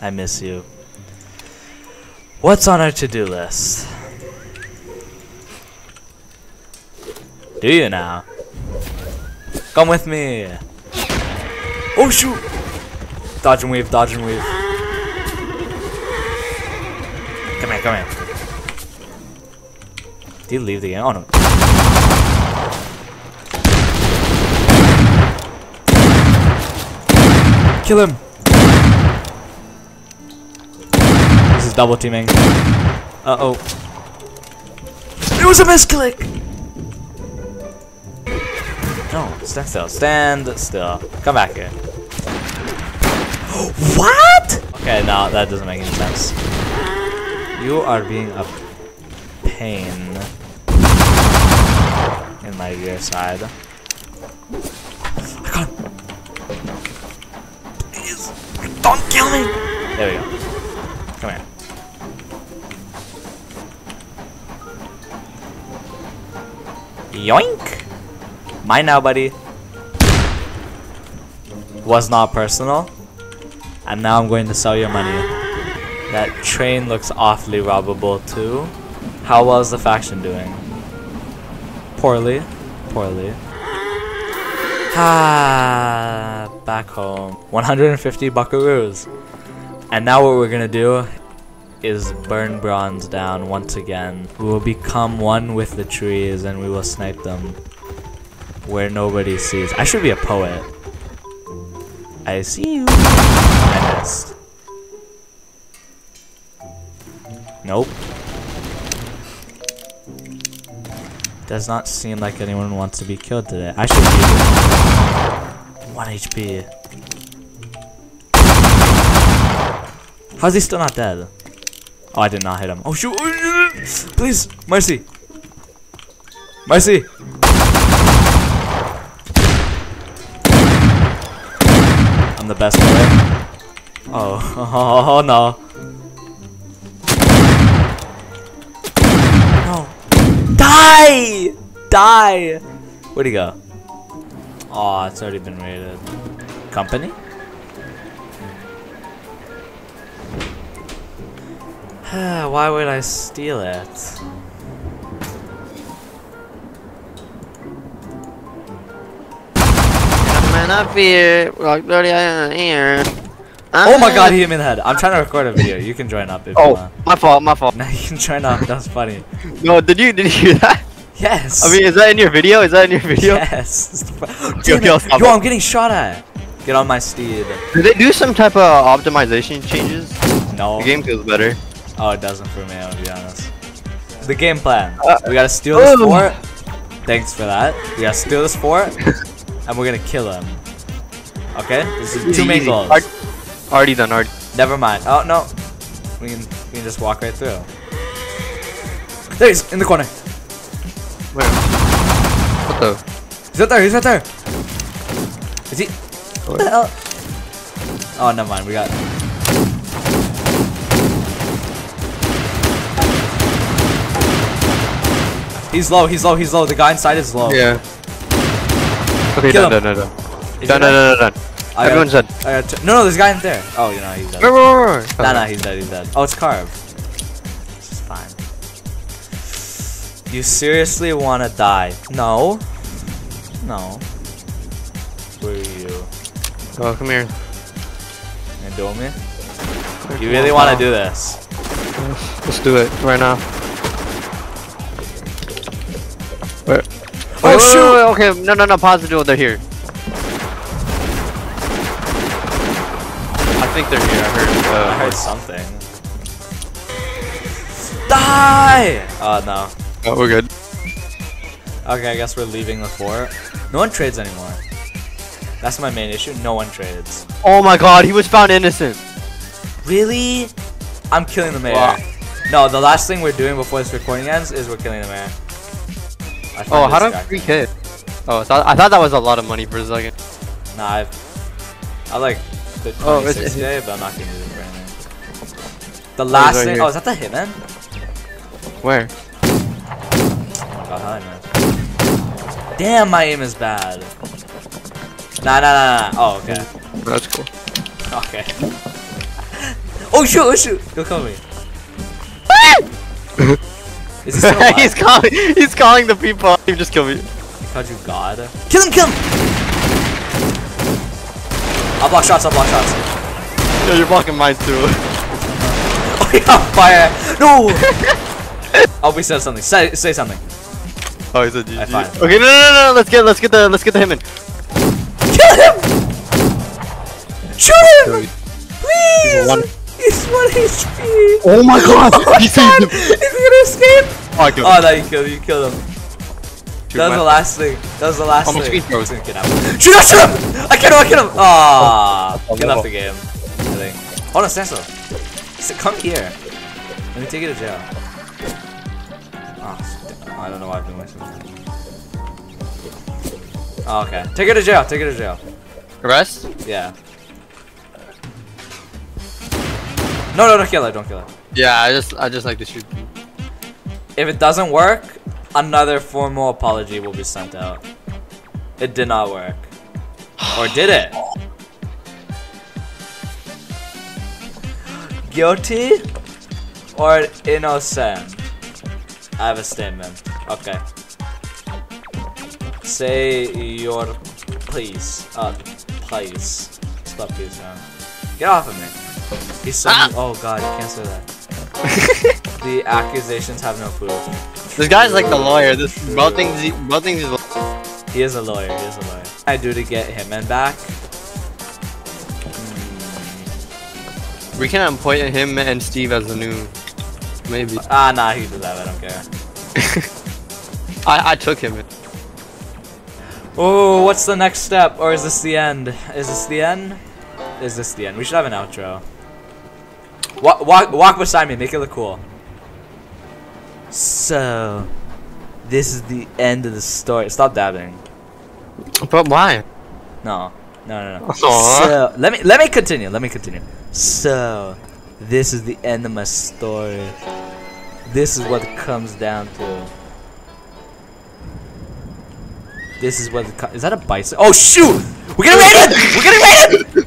I miss you. What's on our to-do list? Do you now? Come with me. Oh shoot! Dodge and weave, dodge and weave. Come here, come here. Did you leave the game? Oh no. Kill him! Double teaming. Uh oh. It was a misclick! No, stand still. Stand still. Come back here. what? Okay, no, that doesn't make any sense. You are being a pain in my rear side. I can't. Please, don't kill me. There we go. Yoink! Mine now, buddy. Was not personal. And now I'm going to sell your money. That train looks awfully robbable too. How well is the faction doing? Poorly. Poorly. Ah, back home. 150 buckaroos. And now what we're gonna do is burn bronze down once again. We will become one with the trees and we will snipe them where nobody sees. I should be a poet. I see you. I missed. Nope. Does not seem like anyone wants to be killed today. I should be. 1 HP. How's he still not dead? Oh, I did not hit him. Oh, shoot. Please. Mercy. Mercy. I'm the best player. Oh, oh, oh no. No. Die! Die! Where'd he go? Oh, it's already been raided. Company? Why would I steal it? Man up here, like bloody here. Oh my god, he hit me in the head. I'm trying to record a video. You can join up if you oh, want. Oh, my fault, my fault. No, you can join up. That's funny. No, did you did you hear that? Yes. I mean, is that in your video? Is that in your video? yes. Yo, yo, Yo, it. I'm getting shot at. Get on my steed. Did they do some type of optimization changes? No. The game feels better. Oh, it doesn't for me, I'll be honest. The game plan. Uh, we gotta steal this oh. fort. Thanks for that. We gotta steal this fort, and we're gonna kill him. Okay? This is two main goals. Already- done, already. Never mind. Oh, no. We can, we can just walk right through. There he is, in the corner. Where? What the? He's right there, he's right there. Is he? What the hell? Oh, never mind, we got... He's low, he's low, he's low. The guy inside is low. Yeah. Okay, Kill done, him. done, done, done. Is Done, done, done, done. I got- Everyone's dead. I got no, no, there's a guy in there. Oh, you know, he's dead. Where, where, where, where? Nah, nah, he's dead, he's dead. Oh, it's Carve. This is fine. You seriously want to die? No. No. Where are you? Oh, come here. You do me? You really want to do this? Let's do it right now. Oh, Wait, wait, shoot! wait, wait, okay, no, no, no. Pause the duel. They're here. I think they're here. I heard. Uh, I heard something. Die! Oh, no. Oh, we're good. Okay, I guess we're leaving the fort. No one trades anymore. That's my main issue. No one trades. Oh my God, he was found innocent. Really? I'm killing the mayor. Wow. No, the last thing we're doing before this recording ends is we're killing the mayor. I Oh, how do I free hit? Oh, so I thought that was a lot of money for a second. Nah, I've, I like the Oh, it's- 26 it's- day, but I'm not gonna use it for anything. The oh, last right thing. here. Oh, is that the hitman? Where? Oh my god, how I missed. Damn, my aim is bad. Nah, nah, nah, nah. Oh, okay. That's cool. Okay. Oh shoot! Oh shoot! He'll kill me. Is he still alive? he's calling. He's calling the people. He just killed me. Called you God? Kill him! Kill him! I'll block shots. I'll block shots. Yo, you're blocking mine too. Oh, he got fire! No! oh, we said something. Say say something. Oh, he's a GG. I find- Okay, no, no, no, no. Let's get, let's get the, let's get the him in. Kill him! Shoot him! Please! one- He's one HP. Oh my god! Oh my he God! saved him. He's gonna escape! Oh, I killed Oh, no, you killed him. You killed him. Shoot, That was my- the last thing. That was the last Oh, thing. screen froze. He's gonna get out. Shoot him! Shoot him! I killed him! I killed him! Aww. Oh, Get off the game. I think. Hold on, stand still. Come here. Let me take you to jail. Oh, I don't know why I've been wasting time. Oh, okay. Take her to jail. Take her to jail. Arrest? Yeah. No, no, don't kill her. Don't kill her. Yeah, I just, I just like to shoot. If it doesn't work, another formal apology will be sent out. It did not work. Or did it? Guilty or innocent? I have a statement. Okay. Say your please. Uh, please. Stop please, man. Get off of me. He's so. Oh god, you can't say that. the accusations have no proof. This guy's like the lawyer. This melting, melting. Is. He is a lawyer. He is a lawyer. I do to get Hitman back. We can appoint him and Steve as the new. Maybe. Ah, nah, he can do that. I don't care. I, I took him. Oh, what's the next step? Or is this the end? Is this the end? Is this the end? We should have an outro. Walk, walk, walk beside me. Make it look cool. So, this is the end of the story. Stop dabbing. But why? No, no, no, no. Aw. So let me let me continue. Let me continue. So, this is the end of my story. This is what it comes down to. This is what it is that a bicycle? Oh shoot! We're getting raided! We're getting raided!